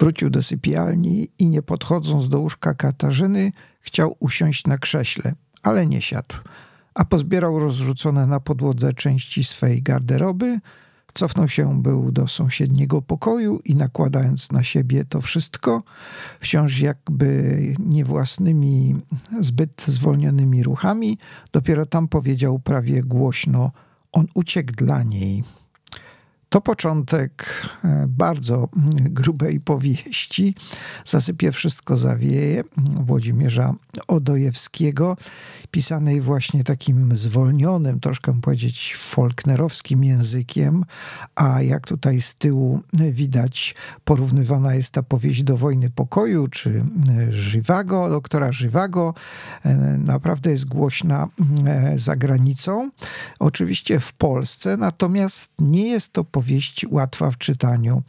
Wrócił do sypialni i nie podchodząc do łóżka Katarzyny, chciał usiąść na krześle, ale nie siadł, a pozbierał rozrzucone na podłodze części swej garderoby, Cofnął się był do sąsiedniego pokoju i nakładając na siebie to wszystko, wciąż jakby niewłasnymi, zbyt zwolnionymi ruchami, dopiero tam powiedział prawie głośno: On uciekł dla niej. To początek e, bardzo grubej powieści. Zasypie wszystko zawieje Włodzimierza Odojewskiego, pisanej właśnie takim zwolnionym, troszkę powiedzieć folknerowskim językiem, a jak tutaj z tyłu widać, porównywana jest ta powieść do Wojny Pokoju, czy Żywago, doktora Żywago. E, naprawdę jest głośna e, za granicą. Oczywiście w Polsce, natomiast nie jest to powieść łatwa w czytaniu.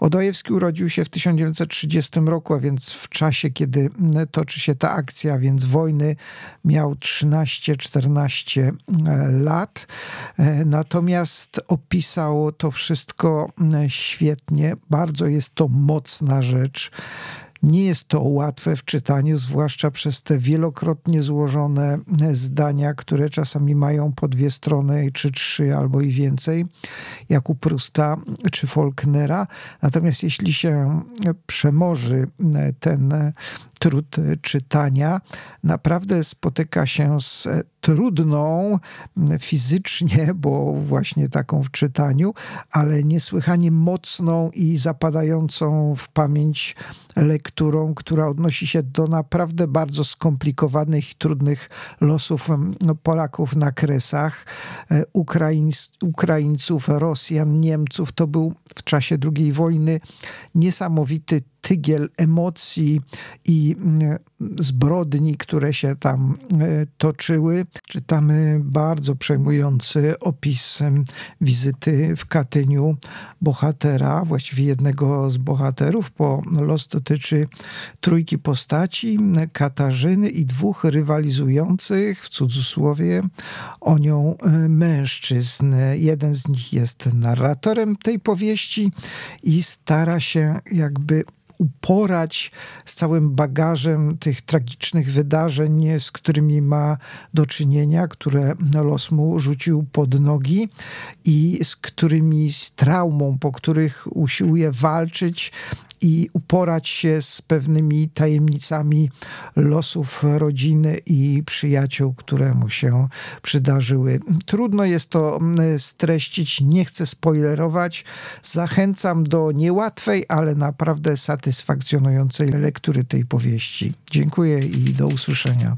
Odojewski urodził się w 1930 roku, a więc w czasie, kiedy toczy się ta akcja, więc wojny, miał 13-14 lat. Natomiast opisał to wszystko świetnie. Bardzo jest to mocna rzecz. Nie jest to łatwe w czytaniu, zwłaszcza przez te wielokrotnie złożone zdania, które czasami mają po dwie strony, czy trzy, albo i więcej, jak u Prusta czy Faulknera. Natomiast jeśli się przemoży ten trud czytania, naprawdę spotyka się z trudną fizycznie, bo właśnie taką w czytaniu, ale niesłychanie mocną i zapadającą w pamięć lekturą, która odnosi się do naprawdę bardzo skomplikowanych i trudnych losów Polaków na Kresach, Ukraińc, Ukraińców, Rosjan, Niemców. To był w czasie II wojny niesamowity tygiel emocji i mm, zbrodni, które się tam e, toczyły. Czytamy bardzo przejmujący opis wizyty w Katyniu bohatera, właściwie jednego z bohaterów, bo los dotyczy trójki postaci, Katarzyny i dwóch rywalizujących, w cudzysłowie, o nią e, mężczyzn. Jeden z nich jest narratorem tej powieści i stara się jakby uporać z całym bagażem tych tragicznych wydarzeń, z którymi ma do czynienia, które los mu rzucił pod nogi i z którymi, z traumą, po których usiłuje walczyć i uporać się z pewnymi tajemnicami losów rodziny i przyjaciół, które mu się przydarzyły. Trudno jest to mm, streścić, nie chcę spoilerować. Zachęcam do niełatwej, ale naprawdę satysfakcjonującej lektury tej powieści. Dziękuję i do usłyszenia.